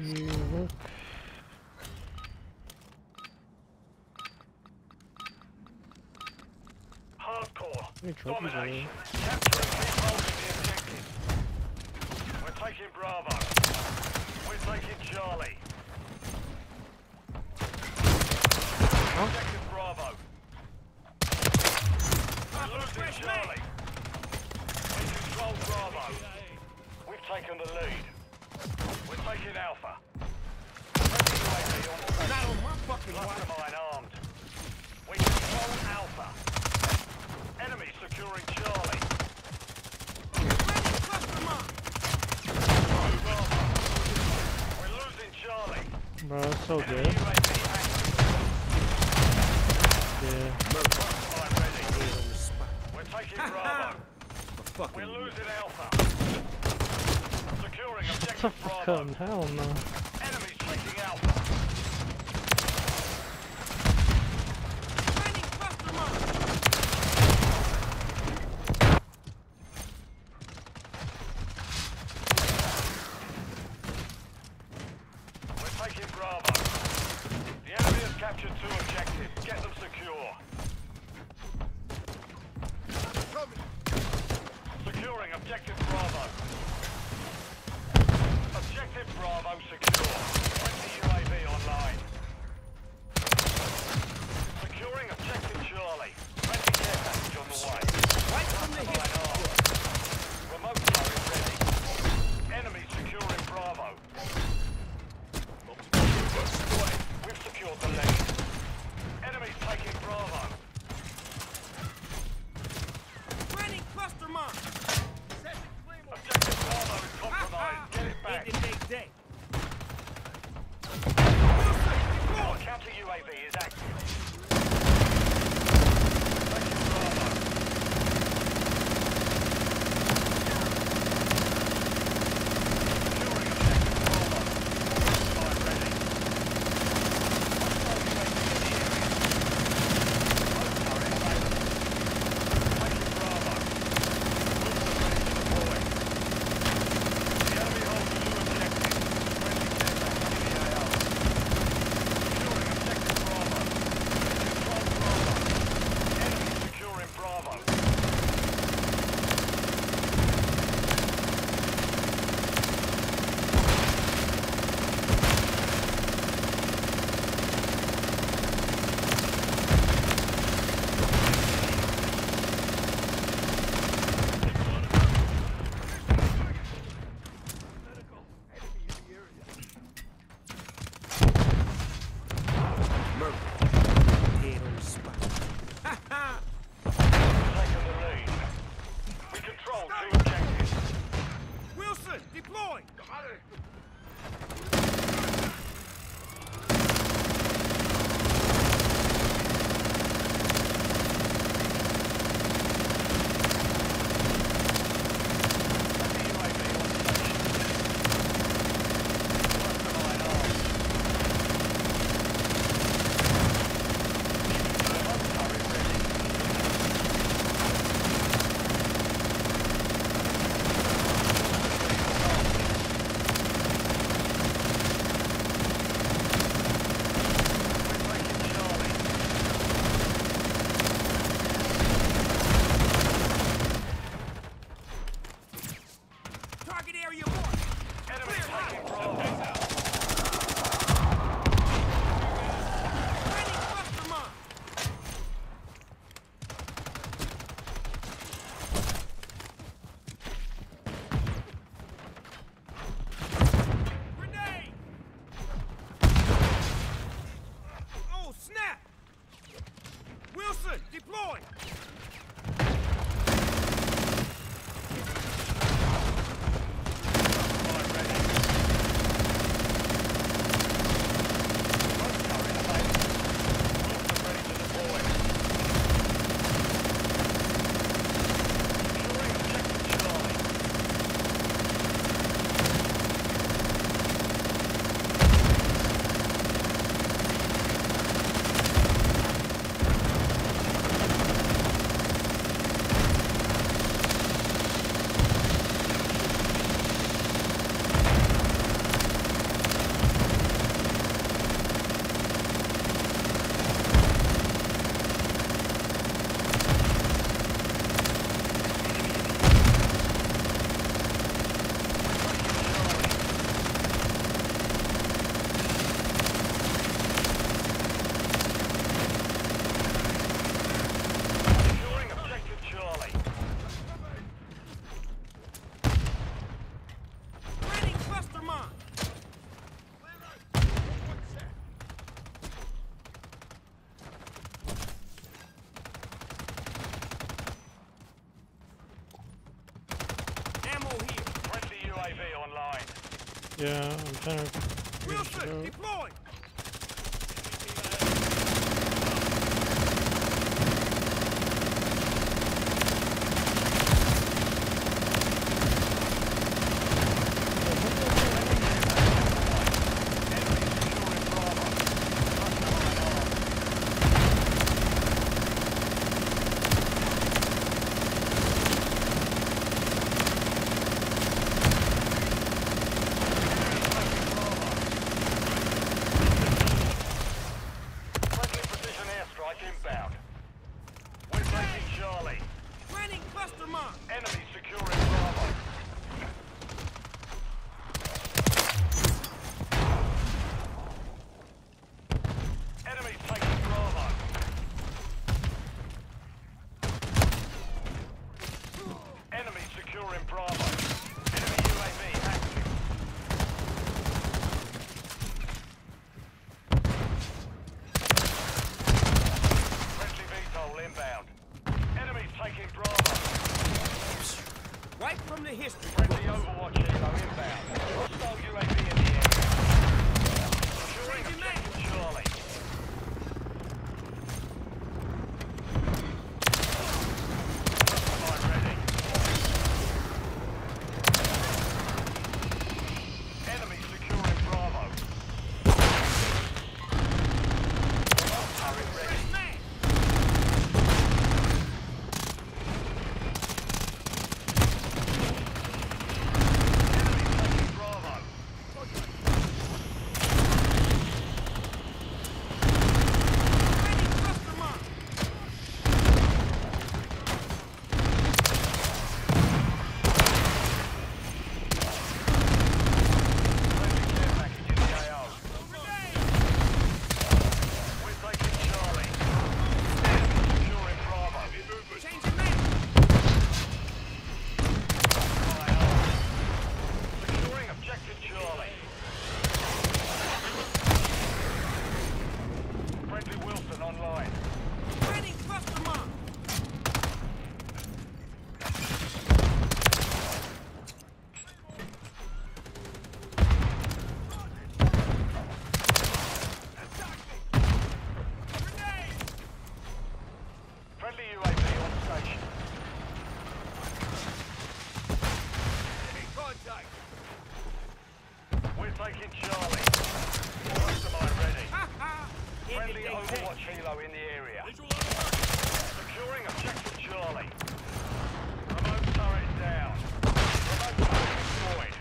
you look? Hardcore. Any trophies on Dominate. Capture and keep holding the objective. We're taking Bravo. We're taking Charlie. Objective Bravo. We're losing Charlie. We control Bravo. We've taken the lead. We're taking Alpha. Friendly UAV on station. Not on my fucking watch. Mine armed. We control Alpha. Enemy securing Charlie. Bravo. We're losing Charlie. Bro, that's so Enemy good. Yeah. Cluster mine ready. Dead on the spot. We're taking Bravo. A We're losing Alpha. Securing What the objective fuck? Bravo. Hell no. Enemies taking Alpha. We're taking Bravo. The enemy has captured two objectives. Get them secure. Securing objective Bravo. Bravo secure. Area marked. Enemy taking Bravo. Running cluster mine. Grenade. Oh, snap. Wheelson, deploy. Mine ready. Remote turret available. Wheelson ready to deploy. Securing objective Charlie. Yeah, I'm trying to. shit Wheelson, deploy! Enemy securing Bravo. Cluster mine armed. Friendly precision airstrike inbound. We're taking Charlie. Planning cluster mine! Enemy securing Bravo. Enemy's taking Bravo. Enemy securing Bravo. Enemy UAV active. Friendly VTOL inbound. Enemy's taking Bravo. Right from the history. Friendly Overwatch helo inbound. Hostile UAV in the area. Securing objective Charlie. Customer ready. Enemy securing Bravo. Remote turret ready. Fresh man! Enemy taking Bravo. Planning cluster mine! Friendly care package in the AO. We're taking Charlie. Enemy securing Bravo. Changing man! Securing objective Charlie. Friendly Wheelson online. Planning cluster mine! Grenade! Friendly UAV on station. Contact! We're taking Charlie. Customer ready. Friendly Ended day ten. Overwatch helo in the area. Securing objective Charlie. Remote turret down. Remote turret destroyed.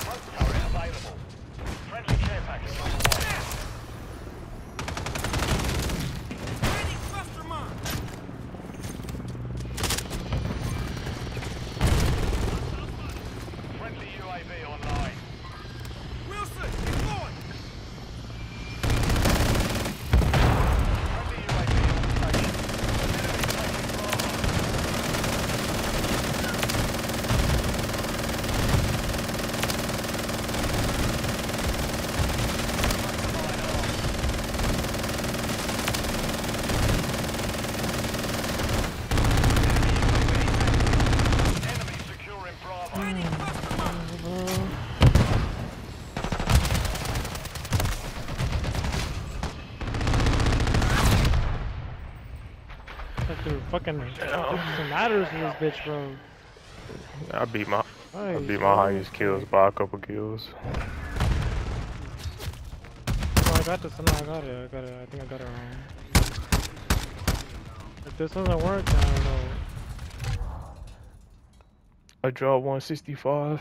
Remote turret available. Friendly care package on the way. Planning cluster mine! Friendly UAV online. Wheelson, deploy! Friendly UAV on station. Enemy taking Bravo. Customer armed. Enemy securing Bravo. Planning cluster mine! That dude fucking matters in this bitch. I beat my I beat my highest kills by a couple kills. Oh, I got this. No, I got it. I got it. I think I got it wrong. If this doesn't work, I don't know. I dropped 165.